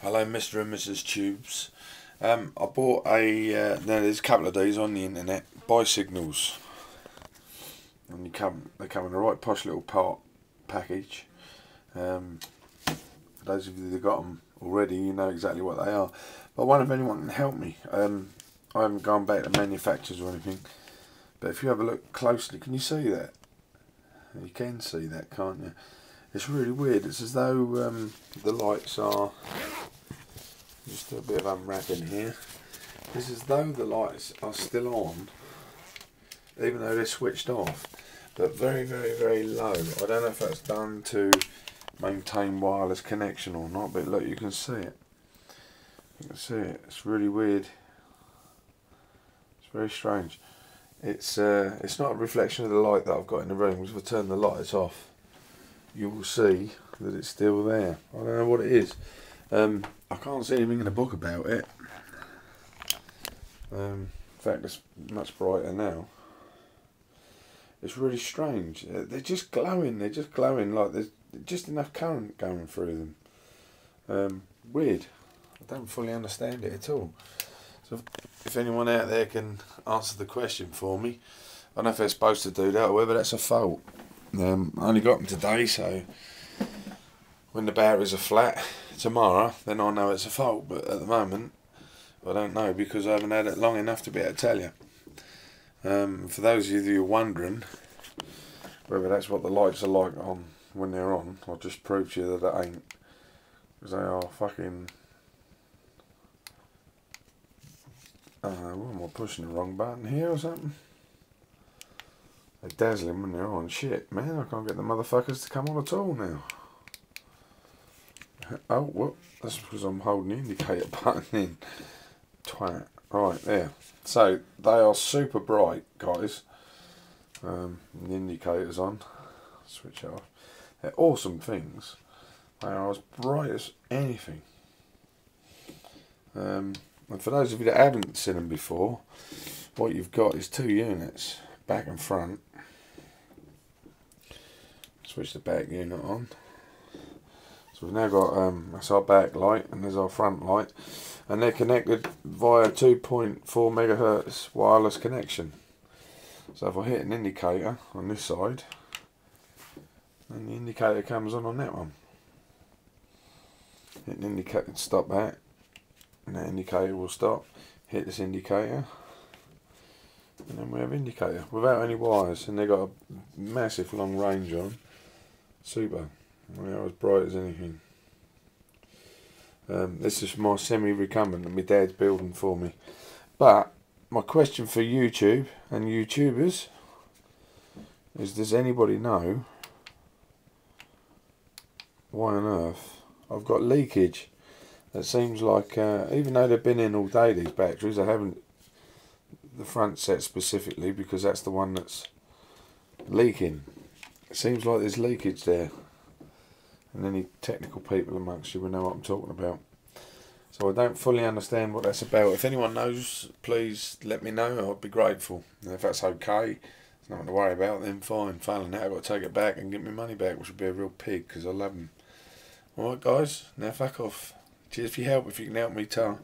Hello, Mr. and Mrs. Tubes. Um, I bought a. Uh, now there's a couple of these on the internet. Bicygnals, and you come. They come in a right posh little part package. Um, those of you that got them already, you know exactly what they are. But I wonder if anyone can help me. Um, I haven't gone back to manufacturers or anything. But if you have a look closely, can you see that? You can see that, can't you? It's really weird. It's as though um, the lights are just a bit of unwrapping here. It's as though the lights are still on, even though they're switched off, but very, very, very low. I don't know if that's done to maintain wireless connection or not, but look, you can see it. You can see it. It's really weird. It's very strange. It's uh, it's not a reflection of the light that I've got in the room. If I turn the lights off, you will see that it's still there. I don't know what it is. Um, I can't see anything in the book about it. Um, in fact, it's much brighter now. It's really strange. Uh, they're just glowing. They're just glowing like there's just enough current going through them. Um, weird. I don't fully understand it at all. So if anyone out there can answer the question for me, I don't know if they're supposed to do that or whether that's a fault. Um, I only got them today, so when the batteries are flat tomorrow, then I know it's a fault. But at the moment, I don't know because I haven't had it long enough to be able to tell you. Um, for those of you who are wondering whether that's what the lights are like on when they're on, I'll just prove to you that it ain't. Because they are fucking... Uh, what am I pushing the wrong button here or something? They're dazzling when they're on. Shit, man, I can't get the motherfuckers to come on at all now. Oh, whoop. That's because I'm holding the indicator button in. Twat. Right, there. So, they are super bright, guys. Um, the indicator's on. Switch off. They're awesome things. They are as bright as anything. Um, and for those of you that haven't seen them before, what you've got is two units, back and front. Switch the back unit on. So we've now got, um, that's our back light and there's our front light. And they're connected via 2.4 megahertz wireless connection. So if I hit an indicator on this side, then the indicator comes on on that one. Hit an indicator, stop that, and that indicator will stop. Hit this indicator, and then we have indicator without any wires, and they've got a massive long range on. Super. Are as bright as anything. Um, this is my semi-recumbent that my dad's building for me. But my question for YouTube and YouTubers is: Does anybody know why on earth I've got leakage? It seems like uh, even though they've been in all day, these batteries, I haven't the front set specifically because that's the one that's leaking. It seems like there's leakage there and any technical people amongst you will know what I'm talking about. So I don't fully understand what that's about. If anyone knows, please let me know. I'd be grateful. And if that's okay, there's nothing to worry about, then fine. Failing that, I've got to take it back and get my money back, which would be a real pig because I love them. Alright, guys, now fuck off. Cheers for your help if you can help me, tar.